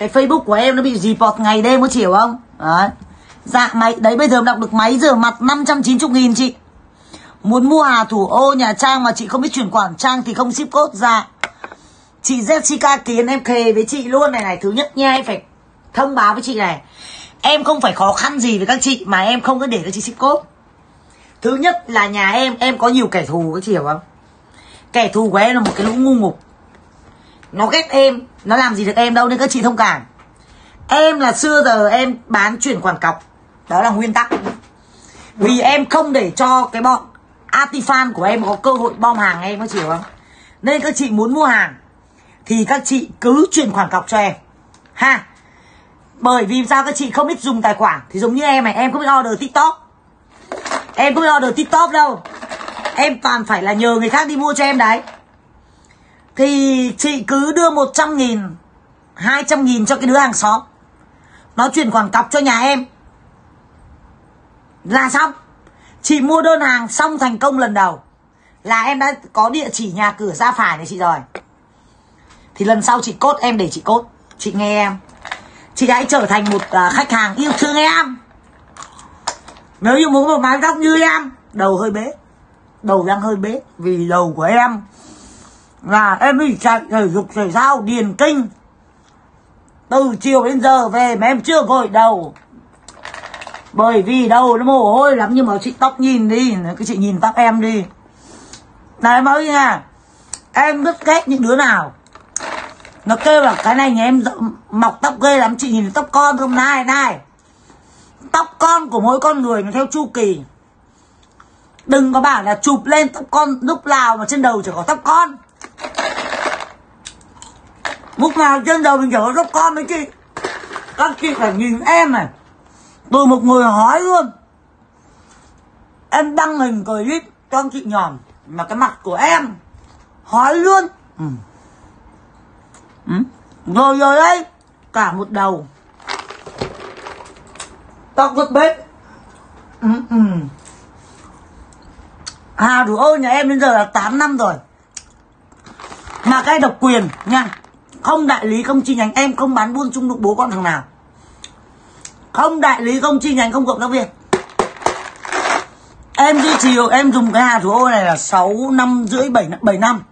cái facebook của em nó bị report ngày đêm có chịu không? Đấy. Dạ máy đấy, bây giờ đọc được máy rửa mặt 590 nghìn chị. Muốn mua hà thủ ô, nhà trang mà chị không biết chuyển khoản, trang thì không ship code dạ. Chị Jessica Kiến, em kề với chị luôn này này. Thứ nhất nha em phải thông báo với chị này. Em không phải khó khăn gì với các chị, mà em không có để các chị ship code. Thứ nhất là nhà em em có nhiều kẻ thù các chị hiểu không? Kẻ thù của em là một cái lũ ngu ngục nó ghét em, nó làm gì được em đâu, nên các chị thông cảm. Em là xưa giờ em bán chuyển khoản cọc. Đó là nguyên tắc. Vì em không để cho cái bọn Atifan của em có cơ hội bom hàng em có chịu không? Nên các chị muốn mua hàng, thì các chị cứ chuyển khoản cọc cho em. Ha? Bởi vì sao các chị không biết dùng tài khoản? Thì giống như em này, em không biết order tiktok. Em không biết order tiktok đâu. Em toàn phải là nhờ người khác đi mua cho em đấy thì chị cứ đưa 100 nghìn 200 nghìn cho cái đứa hàng xóm. Nó chuyển khoản cọc cho nhà em. Là xong. Chị mua đơn hàng xong thành công lần đầu. Là em đã có địa chỉ nhà cửa ra phải này chị rồi. Thì lần sau chị cốt em để chị cốt chị nghe em. Chị hãy trở thành một uh, khách hàng yêu thương em. Nếu như muốn một mái tóc như em đầu hơi bế. Đầu đang hơi bế vì đầu của em là em bị chạy thể dục thể thao điền kinh. Từ chiều đến giờ về mà em chưa gội đầu. Bởi vì đầu nó mồ hôi lắm, nhưng mà chị tóc nhìn đi, cái chị nhìn tóc em đi. Này mới nha, em rất ghét những đứa nào. Nó kêu là cái này nhà em mọc tóc ghê lắm, chị nhìn tóc con không? Này này. Tóc con của mỗi con người nó theo chu kỳ. Đừng có bảo là chụp lên tóc con lúc nào mà trên đầu chỉ có tóc con lúc nào trên đầu mình chỉ có tóc con chị các chị phải nhìn em này. Từ một người hỏi luôn. Em đăng hình clip cho anh chị nhòm mà cái mặt của em hỏi luôn. Ừ. Ừ. rồi rồi đấy cả một đầu. Tóc rất bếp ừ, ừ. Hà Đủ ơi nhà em đến giờ là 8 năm rồi. Mà cái độc quyền nha. Không đại lý không chi nhánh Em không bán buôn chung đụng bố con thằng nào. Không đại lý không chi nhánh không cộng tác viên. Em duy trì em dùng cái Hà Thủ ô này là 6 năm rưỡi 7, 7 năm.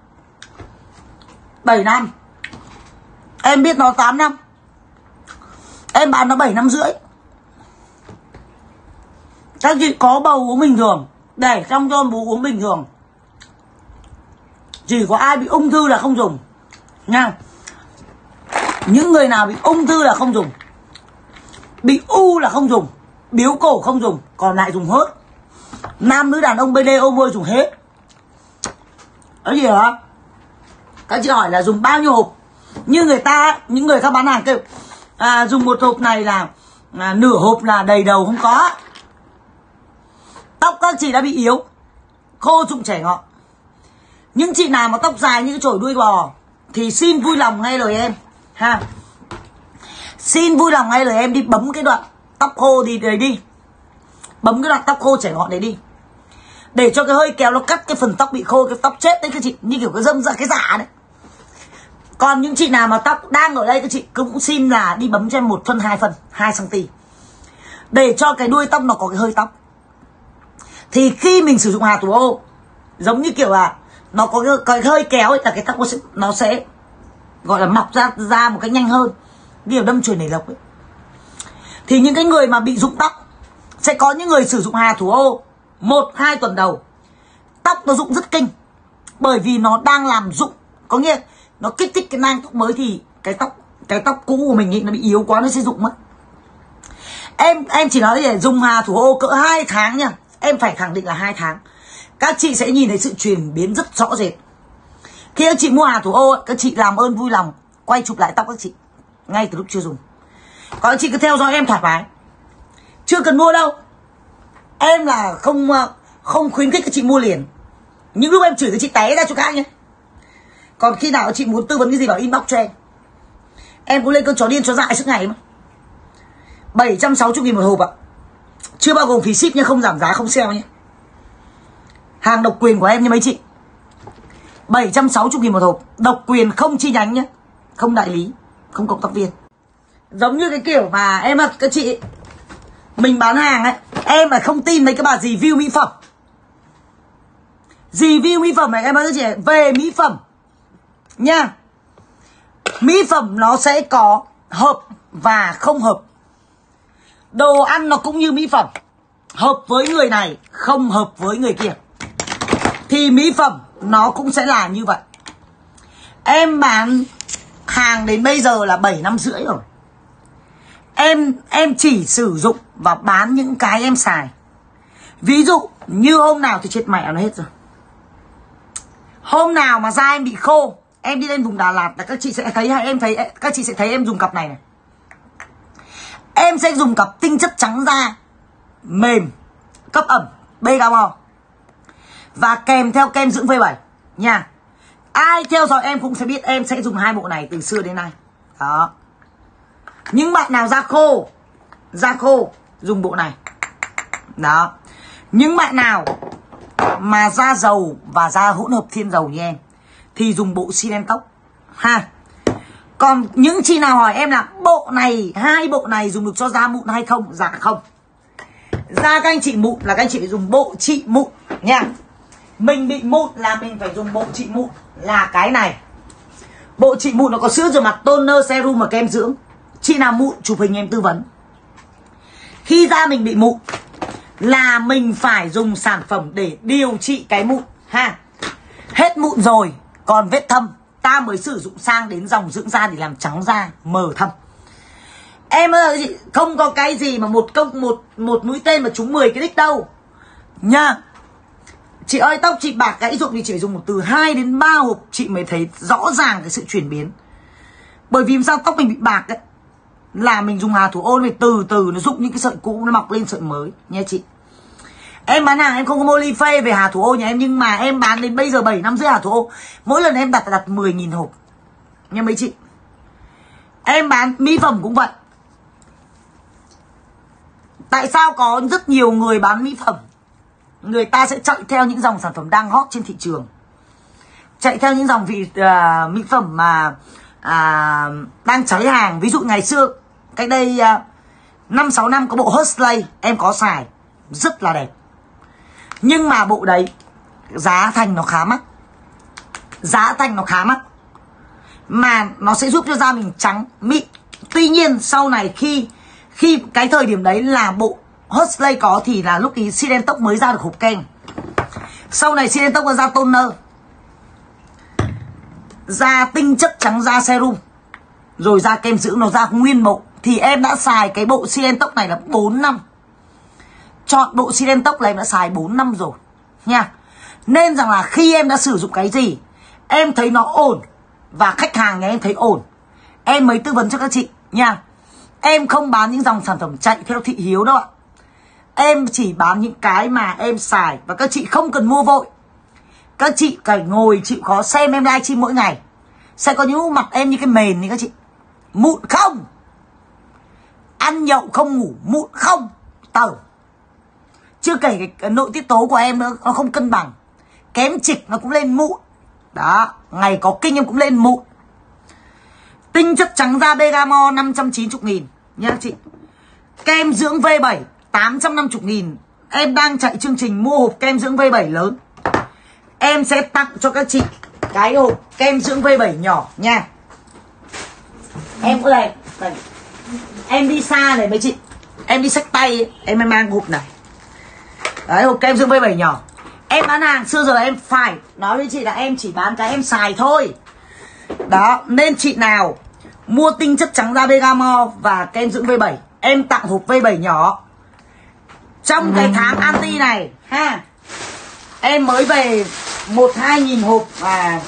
7 năm. Em biết nó 8 năm. Em bán nó 7 năm rưỡi. Các chị có bầu uống bình thường Để trong cho bố uống bình thường. Chỉ có ai bị ung thư là không dùng. Nha. Những người nào bị ung thư là không dùng. Bị u là không dùng. Biếu cổ không dùng. Còn lại dùng hết. Nam nữ đàn ông BD ôm môi dùng hết. Đó gì hả? Các chị hỏi là dùng bao nhiêu hộp? Như người ta Những người khác bán hàng kêu à, Dùng một hộp này là à, Nửa hộp là đầy đầu không có. Tóc các chị đã bị yếu. Khô rụng chảy ngọn. Những chị nào mà tóc dài như chổi đuôi bò Thì xin vui lòng nghe lời em ha. Xin vui lòng ngay lời em đi bấm cái đoạn tóc khô đi đấy đi. Bấm cái đoạn tóc khô chảy ngọn đấy đi. Để cho cái hơi kéo nó cắt cái phần tóc bị khô Cái tóc chết đấy các chị. Như kiểu cái dâm ra cái giả đấy. Còn những chị nào mà tóc đang ở đây các chị Cũng xin là đi bấm cho em một phân hai phân 2cm Để cho cái đuôi tóc nó có cái hơi tóc. Thì khi mình sử dụng hà thủ ô giống như kiểu là nó có cái, cái hơi kéo ấy là cái tóc nó sẽ, nó sẽ gọi là mọc ra ra một cách nhanh hơn. Điều đâm chồi nảy lộc ấy. Thì những cái người mà bị rụng tóc sẽ có những người sử dụng hà thủ ô một hai tuần đầu. Tóc nó rụng rất kinh bởi vì nó đang làm rụng. Có nghĩa nó kích thích cái nang tóc mới thì cái tóc cái tóc cũ của mình ấy, nó bị yếu quá nó sẽ rụng mất. Em em chỉ nói để dùng hà thủ ô cỡ hai tháng nha. Em phải khẳng định là hai tháng. Các chị sẽ nhìn thấy sự chuyển biến rất rõ rệt khi các chị mua hàng thủ ô các chị làm ơn vui lòng, quay chụp lại tóc các chị, ngay từ lúc chưa dùng. Còn các chị cứ theo dõi em thoải mái. Chưa cần mua đâu. Em là không ờ, không khuyến khích các chị mua liền. Những lúc em chửi các chị té ra chỗ khác nhé. Còn khi nào chị muốn tư vấn cái gì bảo inbox cho em. Em cũng lên cơn chó điên chó dại suốt ngày mà. 760 nghìn một hộp ạ. Chưa bao gồm phí ship nhé, không giảm giá, không sale nhé. Hàng độc quyền của em như mấy chị. 760 nghìn một hộp. Độc quyền không chi nhánh nhé Không đại lý, Không cộng tác viên. Giống như cái kiểu mà em ạ, các chị. Mình bán hàng ấy, em là không tin mấy cái bà review mỹ phẩm. Review mỹ phẩm này, em nói các chị về mỹ phẩm. Nha. Mỹ phẩm nó sẽ có hợp và không hợp. Đồ ăn nó cũng như mỹ phẩm. Hợp với người này, không hợp với người kia. Thì mỹ phẩm nó cũng sẽ là như vậy. Em bán hàng đến bây giờ là 7 năm rưỡi rồi. Em em chỉ sử dụng và bán những cái em xài. Ví dụ như hôm nào thì chết mẹ nó hết rồi. Hôm nào mà da em bị khô, em đi lên vùng Đà Lạt là các chị sẽ thấy hay, em thấy, các chị sẽ thấy em dùng cặp này này. Em sẽ dùng cặp tinh chất trắng da, mềm, cấp ẩm, bê Begamo và kèm theo kem dưỡng V7 nha. Ai theo dõi em cũng sẽ biết em sẽ dùng hai bộ này từ xưa đến nay. Đó. Những bạn nào da khô da khô, dùng bộ này. Đó. Những bạn nào mà da dầu và da hỗn hợp thiên dầu như em, thì dùng bộ xi tóc ha. Còn những chị nào hỏi em là, bộ này, hai bộ này dùng được cho da mụn hay không? Dạ không. Da các anh chị mụn là các anh chị dùng bộ trị mụn, nha mình bị mụn là mình phải dùng bộ trị mụn là cái này. Bộ trị mụn nó có sữa rửa mặt toner serum và kem dưỡng. Chị nào mụn, chụp hình em tư vấn. Khi da mình bị mụn là mình phải dùng sản phẩm để điều trị cái mụn, ha. Hết mụn rồi, còn vết thâm, ta mới sử dụng sang đến dòng dưỡng da để làm trắng da, mờ thâm. Em ơi, không có cái gì mà một công một một mũi tên mà trúng 10 cái đích đâu. Nha chị ơi, tóc chị bạc gãy rụng thì chị phải dùng một từ 2 đến 3 hộp chị mới thấy rõ ràng cái sự chuyển biến. Bởi vì sao tóc mình bị bạc đấy là mình dùng hà thủ ôn thì từ từ nó rụng những cái sợi cũ, nó mọc lên sợi mới nha chị. Em bán hàng em không có mua ly phê về hà thủ ô nhà em, nhưng mà em bán đến bây giờ 7 năm rưỡi hà thủ ô, mỗi lần em đặt đặt 10.000 hộp nha mấy chị. Em bán mỹ phẩm cũng vậy. Tại sao có rất nhiều người bán mỹ phẩm? Người ta sẽ chạy theo những dòng sản phẩm đang hot trên thị trường. Chạy theo những dòng vị uh, mỹ phẩm mà uh, đang cháy hàng. Ví dụ ngày xưa cách đây à, năm uh, sáu năm có bộ Hustley em có xài. Rất là đẹp. Nhưng mà bộ đấy giá thành nó khá mắc. Giá thành nó khá mắc. Mà nó sẽ giúp cho da mình trắng mịn. Tuy nhiên sau này khi khi cái thời điểm đấy là bộ Hustley có thì là lúc ý Sidentok mới ra được hộp kem. Sau này Sidentok ra toner. Ra tinh chất trắng da serum. Rồi ra kem dưỡng nó ra nguyên bộ thì em đã xài cái bộ Sidentok này là 4 năm. Chọn bộ Sidentok này em đã xài 4 năm rồi, nha. Nên rằng là khi em đã sử dụng cái gì, em thấy nó ổn và khách hàng nhà em thấy ổn, em mới tư vấn cho các chị, nha. Em không bán những dòng sản phẩm chạy theo thị hiếu đâu ạ em chỉ bán những cái mà em xài và các chị không cần mua vội. Các chị phải ngồi chịu khó xem em livestream mỗi ngày. Sẽ có những mặt em như cái mền như các chị. Mụn không? Ăn nhậu không ngủ mụn không? Tờ chưa kể cái, cái nội tiết tố của em nữa nó không cân bằng. Kém trịch nó cũng lên mụn. Đó ngày có kinh em cũng lên mụn. Tinh chất trắng da Begamo 590 nghìn nha chị. Kem dưỡng V7 850 nghìn. Em đang chạy chương trình mua hộp kem dưỡng V7 lớn. Em sẽ tặng cho các chị cái hộp kem dưỡng V7 nhỏ nha. Em có này, này em đi xa này mấy chị. Em đi xách tay em mang hộp này. Đấy hộp kem dưỡng V7 nhỏ. Em bán hàng xưa giờ là em phải nói với chị là em chỉ bán cái em xài thôi. Đó nên chị nào mua tinh chất trắng da Begamo và kem dưỡng V7 em tặng hộp V7 nhỏ trong cái tháng anti này ha em mới về một hai nghìn hộp và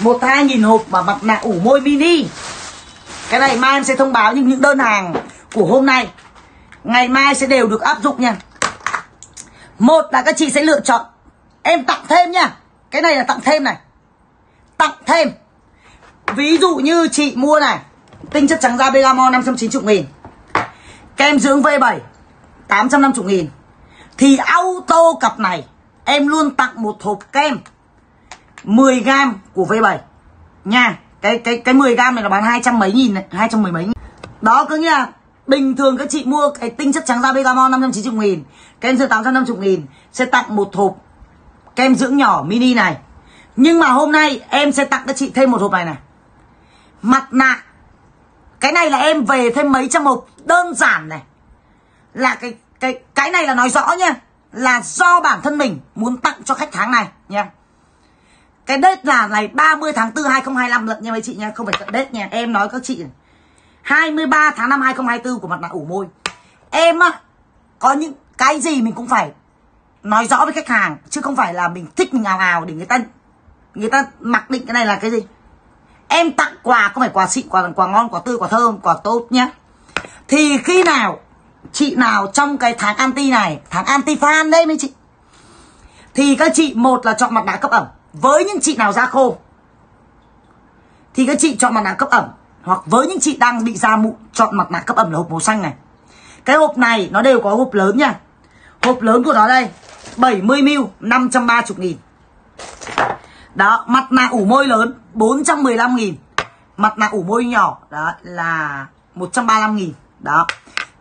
một hai nghìn hộp mà mặt nạ ủ môi mini. Cái này mai em sẽ thông báo những những đơn hàng của hôm nay. Ngày mai sẽ đều được áp dụng nha. Một là các chị sẽ lựa chọn em tặng thêm nha. Cái này là tặng thêm này. Tặng thêm. Ví dụ như chị mua này tinh chất trắng da Begamo 590 nghìn. Kem dưỡng V7 850 nghìn. Thì auto cặp này, em luôn tặng một hộp kem 10 gram của V7 nha, cái cái cái 10 gram này là bán hai trăm mấy nghìn này, hai trăm mười mấy nghìn. đó, cứ như là bình thường các chị mua cái tinh chất trắng da Begamon 590 nghìn. Kem dưỡng 850 nghìn, sẽ tặng một hộp kem dưỡng nhỏ mini này. Nhưng mà hôm nay em sẽ tặng các chị thêm một hộp này này. Mặt nạ. Cái này là em về thêm mấy trăm hộp đơn giản này là cái cái cái này là nói rõ nha là do bản thân mình muốn tặng cho khách tháng này nha cái date là ngày 30 tháng 4 2025 lận nha mấy chị nha không phải tận date nha. Em nói các chị 23 tháng 5 2024 của mặt nạ ủ môi. Em á, có những cái gì mình cũng phải nói rõ với khách hàng, chứ không phải là mình thích mình ào ào để người ta người ta mặc định cái này là cái gì. Em tặng quà, không phải quà xịn, quà quà ngon, quà tươi, quà thơm, quà tốt nhá. Thì khi nào chị nào trong cái tháng anti này, tháng anti fan đây mấy chị? Thì các chị, một là chọn mặt nạ cấp ẩm, với những chị nào da khô. Thì các chị chọn mặt nạ cấp ẩm, hoặc với những chị đang bị da mụn, chọn mặt nạ cấp ẩm là hộp màu xanh này. Cái hộp này nó đều có hộp lớn nha. Hộp lớn của nó đây 70ml 530 nghìn. Đó, mặt nạ ủ môi lớn 415 nghìn. Mặt nạ ủ môi nhỏ, đó là 135 nghìn. Đó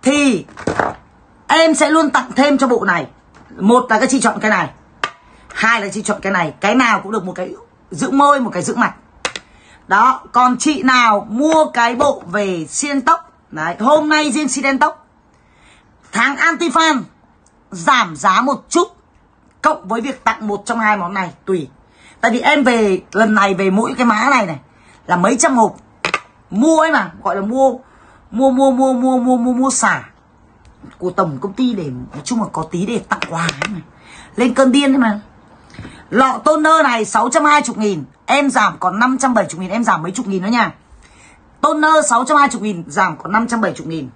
thì em sẽ luôn tặng thêm cho bộ này. Một là các chị chọn cái này. Hai là chị chọn cái này. Cái nào cũng được một cái dưỡng môi, một cái dưỡng mặt. Đó, còn chị nào mua cái bộ về xiên tóc? Đấy, hôm nay riêng xiên tóc. Tháng anti fan giảm giá một chút, cộng với việc tặng một trong hai món này, tùy. Tại vì em về, lần này về mỗi cái má này này, là mấy trăm hộp. Mua ấy mà, gọi là mua mua mua mua mua mua mua mua sản của tổng công ty để, nói chung là có tí để tặng quà ấy mà. Lên cơn điên ấy mà. Lọ toner này 620 nghìn, em giảm còn 570 nghìn, em giảm mấy chục nghìn nữa nha. Toner 620 nghìn, giảm còn 570 nghìn.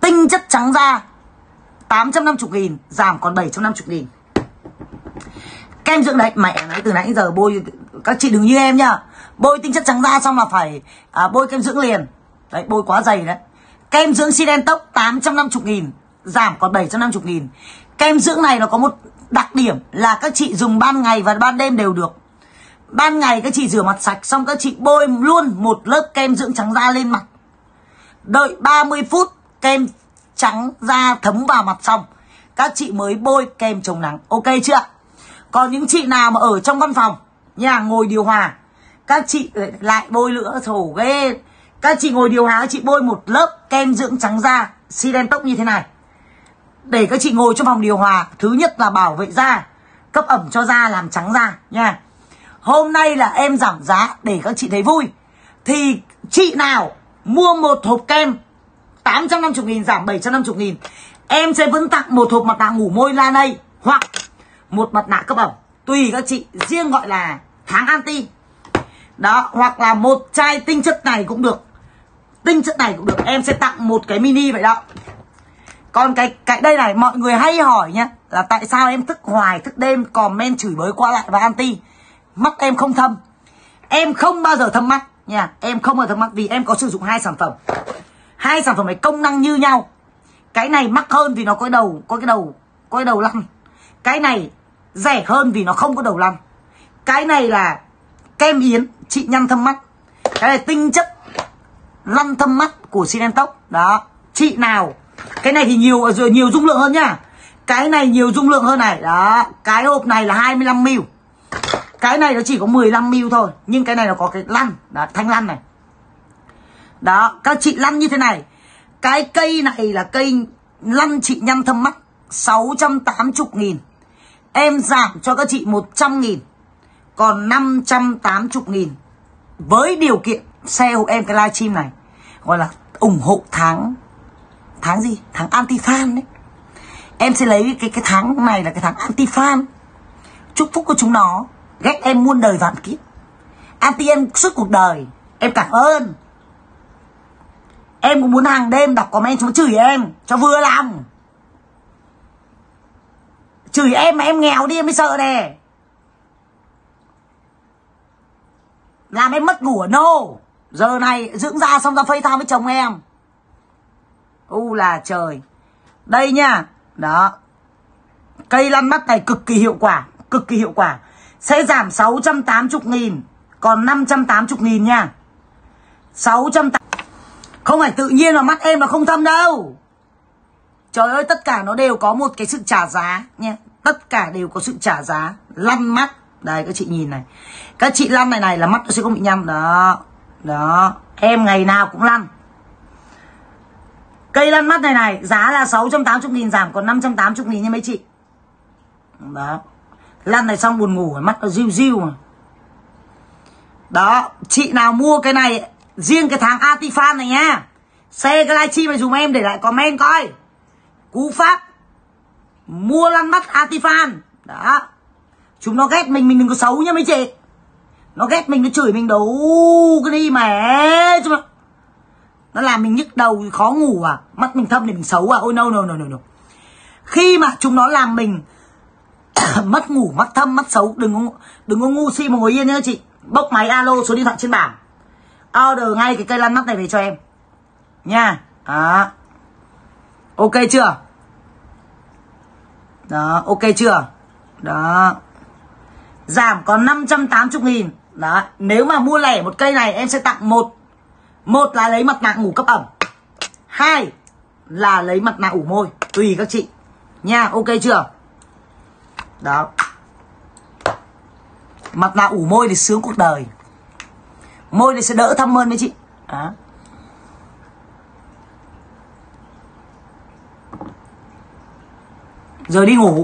Tinh chất trắng da 850 nghìn, giảm còn 750 nghìn. Kem dưỡng đấy, mẹ nói từ nãy giờ bôi các chị đừng như em nhá. Bôi tinh chất trắng da xong là phải à, bôi kem dưỡng liền. Đấy bôi quá dày đấy. Kem dưỡng Siden tốc 850 nghìn giảm còn 750 nghìn. Kem dưỡng này nó có một đặc điểm là các chị dùng ban ngày và ban đêm đều được. Ban ngày các chị rửa mặt sạch xong các chị bôi luôn một lớp kem dưỡng trắng da lên mặt. Đợi 30 phút kem trắng da thấm vào mặt xong các chị mới bôi kem chống nắng. Ok chưa còn những chị nào mà ở trong văn phòng nhà ngồi điều hòa. Các chị lại bôi nữa thổ ghê. Các chị ngồi điều hòa, các chị bôi một lớp kem dưỡng trắng da si đen tóc như thế này. Để các chị ngồi trong phòng điều hòa, thứ nhất là bảo vệ da, cấp ẩm cho da làm trắng da, nha. Hôm nay là em giảm giá để các chị thấy vui. Thì chị nào mua một hộp kem 850 nghìn giảm 750 nghìn, em sẽ vẫn tặng một hộp mặt nạ ngủ môi la này hoặc một mặt nạ cấp ẩm. Tùy các chị, riêng gọi là tháng anti. Đó, hoặc là một chai tinh chất này cũng được. Tinh chất này cũng được. Em sẽ tặng một cái mini vậy đó. Còn cái cái đây này, mọi người hay hỏi nhá, là tại sao em thức hoài, thức đêm, comment chửi bới qua lại và anti. Mắt em không thâm. Em không bao giờ thâm mắt nha. Em không bao giờ thâm mắt vì em có sử dụng hai sản phẩm. Hai sản phẩm này công năng như nhau. Cái này mắc hơn vì nó có cái đầu, có cái đầu, có cái đầu lăn. Cái này rẻ hơn vì nó không có đầu lăn cái này là kem yến trị nhăn thâm mắt. Cái này tinh chất lăn thâm mắt của xin tóc đó. Chị nào? Cái này thì nhiều rồi nhiều dung lượng hơn nhá. Cái này nhiều dung lượng hơn này. Đó. Cái hộp này là 25 ml. Cái này nó chỉ có 15 ml thôi nhưng cái này nó có cái lăn. Đó, thanh lăn này. Đó các chị lăn như thế này. Cái cây này là cây lăn chị nhăn thâm mắt 680 nghìn. Em giảm cho các chị 100 nghìn. Còn 580 nghìn. Với điều kiện xe hộ em cái livestream này, Gọi là ủng hộ tháng Tháng gì? Tháng anti-fan đấy. Em sẽ lấy cái cái tháng này là cái tháng anti-fan. Chúc phúc của chúng nó. Ghét em muôn đời vạn kiếp. Anti em suốt cuộc đời. Em cảm ơn. Em cũng muốn hàng đêm đọc comment chúng chửi em. Cho vừa lòng. Chửi em mà em nghèo đi, em mới sợ nè. Làm em mất ngủ ở nô. Giờ này dưỡng da xong ra phây thao với chồng em. U là trời. Đây nha. Đó. Cây lăn mắt này cực kỳ hiệu quả, Cực kỳ hiệu quả. Sẽ giảm 680 nghìn, Còn 580 nghìn nha. 600 Không phải tự nhiên mà mắt em là không thâm đâu. Trời ơi, tất cả nó đều có một cái sự trả giá nha. Tất cả đều có sự trả giá. Lăn mắt. Đây, các chị nhìn này. Các chị lăn này này là mắt nó sẽ không bị nhăn Đó. Đó. Em ngày nào cũng lăn. Cây lăn mắt này này, Giá là 680 nghìn, giảm còn 580 nghìn nha mấy chị. Đó. Lăn này xong buồn ngủ, mắt nó riu riu mà. Đó. Chị nào mua cái này, Riêng cái tháng Atifan này nha Xe cái livestream này dùm em để lại comment coi. Cú pháp. Mua lăn mắt Atifan Đó. Chúng nó ghét mình mình đừng có xấu nhá mấy chị. Nó ghét mình nó chửi mình đâu Cái đi mà. Chứ Nó làm mình nhức đầu khó ngủ à. Mắt mình thâm thì mình xấu à. Ôi no no no no, no. Khi mà chúng nó làm mình Mất ngủ, mắt thâm, mắt xấu Đừng có, đừng có ngu si mà ngồi yên nhá chị. Bốc máy alo số điện thoại trên bảng. Order ngay cái cây lăn mắt này về cho em. Nha. Đó. Ok chưa? Đó ok chưa? Đó. Giảm còn 580 nghìn. Đó, Nếu mà mua lẻ một cây này, em sẽ tặng một. Một là lấy mặt nạ ngủ cấp ẩm. Hai là lấy mặt nạ ủ môi, Tùy các chị. Nha, ok chưa? Đó. Mặt nạ ủ môi thì sướng cuộc đời. Môi thì sẽ đỡ thâm hơn với chị. Đó. Rồi đi ngủ.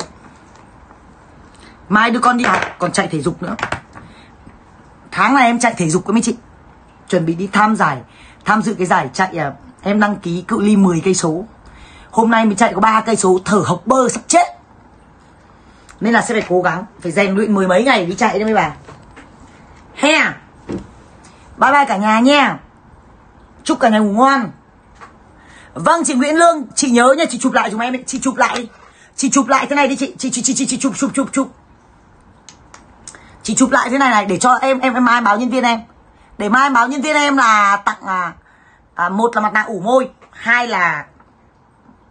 Mai đứa con đi học Còn chạy thể dục nữa. Tháng này em chạy thể dục với mấy chị. Chuẩn bị đi tham giải Tham dự cái giải chạy à, Em đăng ký cự ly 10 cây số. Hôm nay mình chạy có ba cây số Thở hộc bơ sắp chết. Nên là sẽ phải cố gắng Phải rèn luyện mười mấy ngày đi chạy đấy mấy bà. He Bye bye cả nhà nha. Chúc cả nhà ngủ ngon. Vâng chị Nguyễn Lương Chị nhớ nha chị chụp lại chúng em Chị chụp lại. Đi chị chụp lại thế này đi chị. Chị chị chị chị, chị chụp chụp chụp chụp chị chụp lại thế này này để cho em em em mai báo nhân viên em. Để mai báo nhân viên em là tặng à, à, một là mặt nạ ủ môi hai là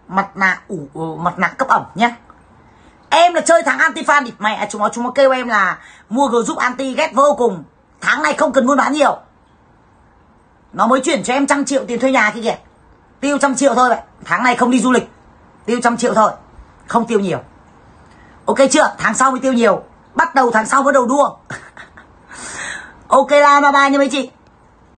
mặt nạ ủ ờ, mặt nạ cấp ẩm nhé em là chơi thắng anti fan thì mẹ chúng nó chúng nó kêu em là mua g giúp anti ghét vô cùng. Tháng này không cần buôn bán nhiều. Nó mới chuyển cho em trăm triệu tiền thuê nhà kia kìa. Tiêu trăm triệu thôi vậy tháng này không đi du lịch. Tiêu trăm triệu thôi. Không tiêu nhiều. Ok chưa? Tháng sau mới tiêu nhiều bắt đầu tháng sau bắt đầu đua. Ok la ba ba nha mấy chị.